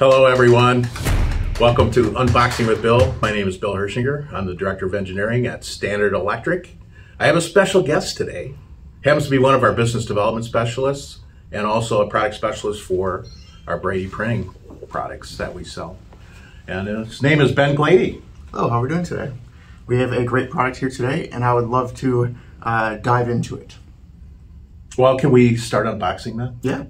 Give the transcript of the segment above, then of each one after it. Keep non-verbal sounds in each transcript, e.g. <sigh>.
Hello, everyone. Welcome to Unboxing with Bill. My name is Bill Hirschinger. I'm the Director of Engineering at Standard Electric. I have a special guest today. Happens to be one of our business development specialists and also a product specialist for our Brady printing products that we sell. And his name is Ben Gloede. Hello, how are we doing today? We have a great product here today, and I would love to uh, dive into it. Well, can we start unboxing then? Yeah,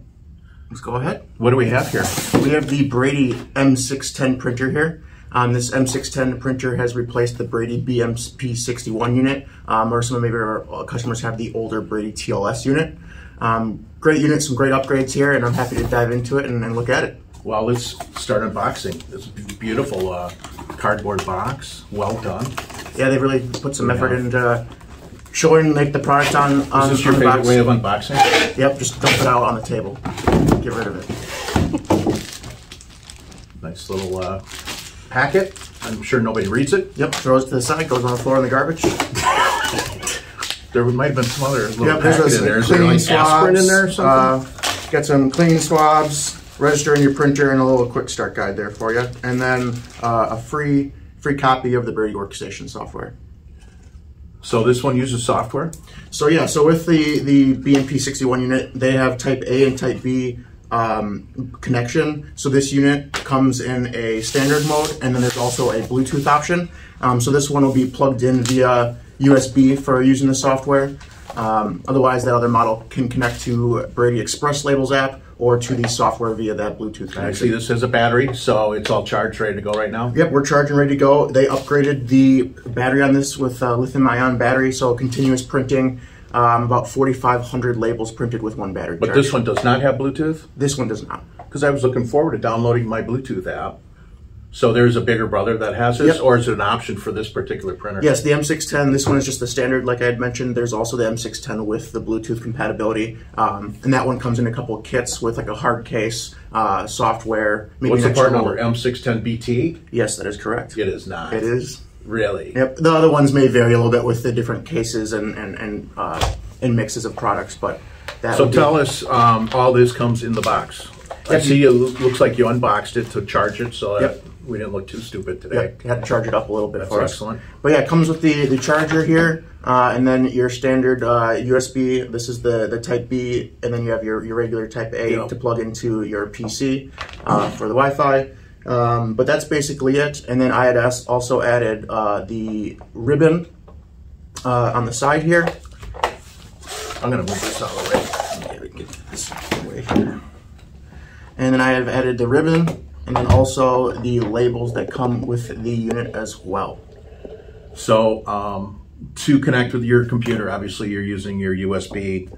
let's go ahead. What do we have here? We have the Brady M610 printer here. Um, this M610 printer has replaced the Brady BMP61 unit, um, or some of maybe our customers have the older Brady TLS unit. Um, great unit, some great upgrades here, and I'm happy to dive into it and, and look at it. Well, let's start unboxing. This beautiful uh, cardboard box. Well done. Yeah, they really put some effort into showing like the product on. on Is this your on the favorite box. way of unboxing? Yep, just dump it out on the table. Get rid of it. <laughs> Nice little uh, packet. I'm sure nobody reads it. Yep, throws to the side, goes on the floor in the garbage. <laughs> There might have been some other little Yep, packet there's in a there. Is there like aspirin in swabs. there or something? Uh, got some cleaning swabs, registering your printer, and a little quick start guide there for you. And then uh, a free free copy of the Brady Workstation software. So this one uses software. So yeah, so with the the BMP 61 unit, they have Type A and Type B um, connection. So this unit comes in a standard mode, and then there's also a Bluetooth option. Um, so this one will be plugged in via USB for using the software. Um, otherwise, that other model can connect to Brady Express Labels app or to the software via that Bluetooth connection. I see this has a battery, so it's all charged, ready to go right now. Yep, we're charging, ready to go. They upgraded the battery on this with uh, lithium-ion battery, so continuous printing. Um, about 4,500 labels printed with one battery. But charge. this one does not have Bluetooth this one does not. because I was looking forward to downloading my Bluetooth app. So there's a bigger brother that has this, Yep. or is it an option for this particular printer? Yes, the M610. This one is just the standard, like I had mentioned. There's also the M610 with the Bluetooth compatibility, um, and that one comes in a couple of kits with like a hard case, uh, software. Maybe What's an the part number? M610BT? Yes, that is correct. It is not. It is. Really? Yep. The other ones may vary a little bit with the different cases and and and, uh, and mixes of products, but that. So would be- tell us, um, all this comes in the box. I Yep. see it loo- looks like you unboxed it to charge it, so that Yep. We didn't look too stupid today. Yep, had to charge it up a little bit That's for us. excellent. But yeah, it comes with the, the charger here, uh, and then your standard uh, USB. This is the, the Type B, and then you have your, your regular Type A Yep. to plug into your PC uh, for the Wi-Fi. Um, but that's basically it. And then I had also added uh, the ribbon uh, on the side here. I'm gonna move this out of the way. Yeah, we get this away here. And then I have added the ribbon, and then also the labels that come with the unit as well. So um, to connect with your computer, obviously you're using your USB,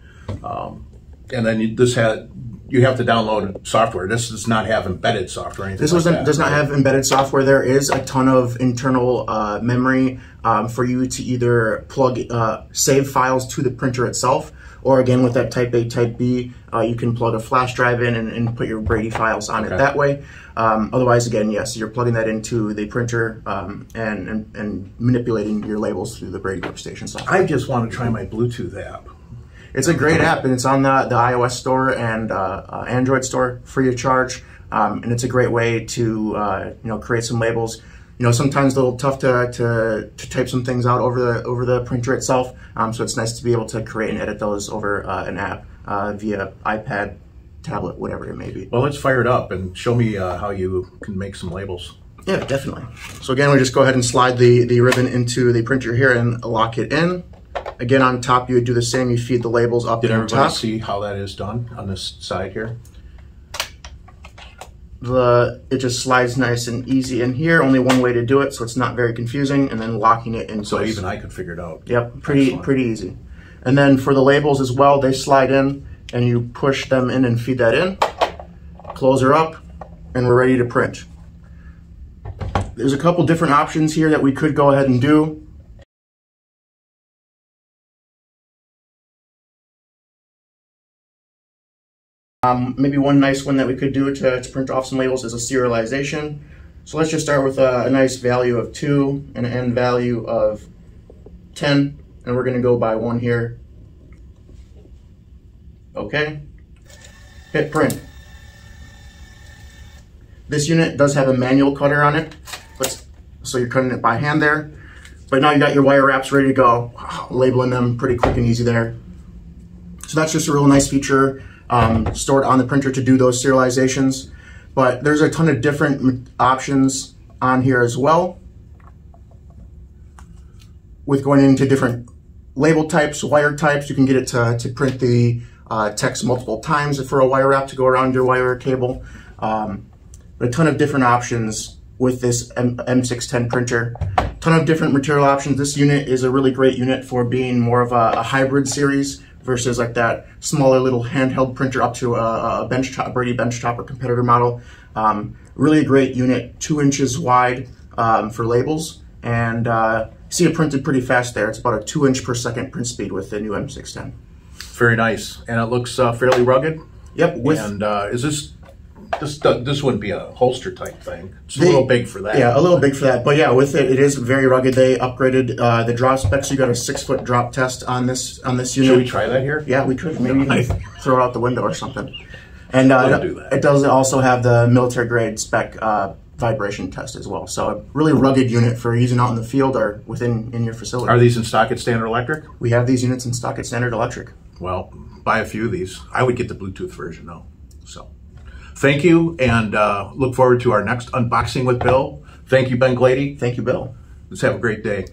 um, and then this had you have to download software. This does not have embedded software. Anything This like does not have embedded software. There is a ton of internal uh, memory um, for you to either plug uh, save files to the printer itself, or again with that Type A, Type B, uh, you can plug a flash drive in and, and put your Brady files on Okay. it that way. Um, otherwise, again, yes, you're plugging that into the printer um, and, and and manipulating your labels through the Brady workstation software. I just want to try my Bluetooth app. It's a great app, and it's on the, the iOS store and uh, uh, Android store, free of charge. Um, and it's a great way to uh, you know create some labels. You know, sometimes a little tough to, to, to type some things out over the over the printer itself. Um, so it's nice to be able to create and edit those over uh, an app uh, via iPad, tablet, whatever it may be. Well, let's fire it up and show me uh, how you can make some labels. Yeah, definitely. So again, we just go ahead and slide the, the ribbon into the printer here and lock it in. Again, on top, you would do the same. You feed the labels up Did on everybody top. see how that is done on this side here? the it just slides nice and easy in here. Only one way to do it, so it's not very confusing. And then locking it in So place. even I could figure it out. Yep, pretty Excellent. pretty easy. And then for the labels as well, they slide in, and you push them in and feed that in. Close her up, and we're ready to print. There's a couple different options here that we could go ahead and do. Um, maybe one nice one that we could do to, to print off some labels is a serialization. So let's just start with a, a nice value of 2 and an end value of 10. And we're going to go by 1 here. Okay. Hit print. This unit does have a manual cutter on it, but so you're cutting it by hand there. But now you got your wire wraps ready to go, labeling them pretty quick and easy there. So that's just a real nice feature um, stored on the printer to do those serializations. But there's a ton of different options on here as well with going into different label types, wire types. You can get it to, to print the uh, text multiple times for a wire wrap to go around your wire cable. Um, a ton of different options with this M- M610 printer. A Ton of different material options. This unit is a really great unit for being more of a, a hybrid series versus like that smaller little handheld printer up to a, a bench top, Brady bench top or competitor model. Um, really a great unit, two inches wide um, for labels, and uh, see it printed pretty fast there. It's about a two inch per second print speed with the new M610. Very nice, and it looks uh, fairly rugged. Yep, with and uh, is this this this wouldn't be a holster type thing? It's a They- little big for that. Yeah, a little big for that, but yeah, with it, it is very rugged. They upgraded uh, the drop specs. You got a six foot drop test on this on this unit. Should we try that here? Yeah, we could maybe Nice. throw it out the window or something. And uh, Don't do that. it does also have the military grade spec uh, vibration test as well. So a really rugged unit for using out in the field or within in your facility. Are these in stock at Standard Electric? we have these units in stock at Standard Electric. Well, buy a few of these. I would get the Bluetooth version though. So, thank you, and uh, look forward to our next unboxing with Bill. Thank you, Ben Gloede. Thank you, Bill. Let's have a great day.